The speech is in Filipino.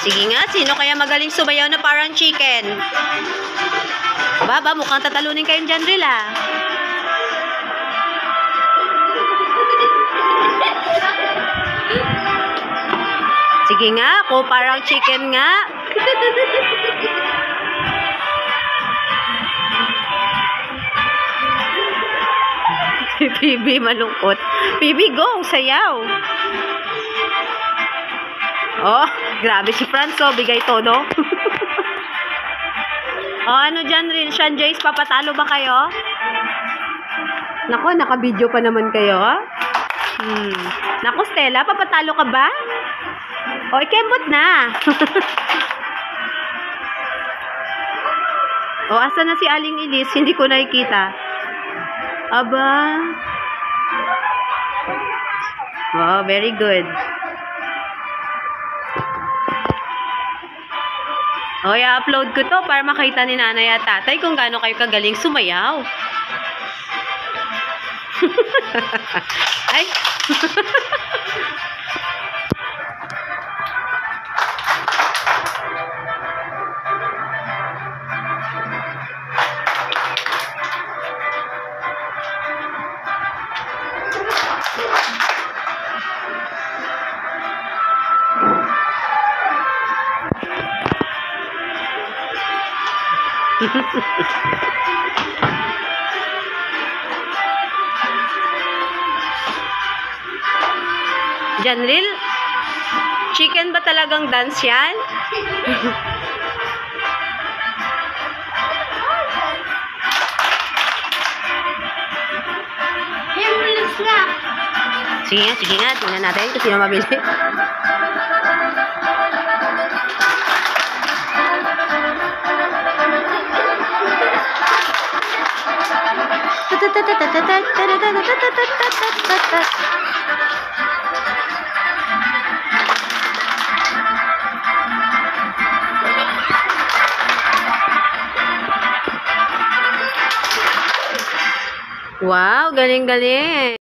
Sige nga, sino kaya magaling sumayaw na parang chicken? Baba, mukhang tatalunin kayong dyan, Ril, ah. Sige nga, ako parang chicken nga. PB malungkot. PB, go! Sayaw! Oh, grabe si Franzo. Bigay todo. oh, ano dyan rin? Sean Jace, papatalo ba kayo? Nako, naka-video pa naman kayo, ha? Hmm. Nako, Stella, papatalo ka ba? O, ikembot na. o, asa na si Aling Ilis? Hindi ko nakikita. Aba. Wow, very good. O, i-upload ko to para makita ni nanay at tatay kung gaano kayo kagaling sumayaw. Ay. Janril, chicken ba talagang dance yan? Sige nga, sige nga. Tingnan natin kung sino mabili. Wow, galing-galing.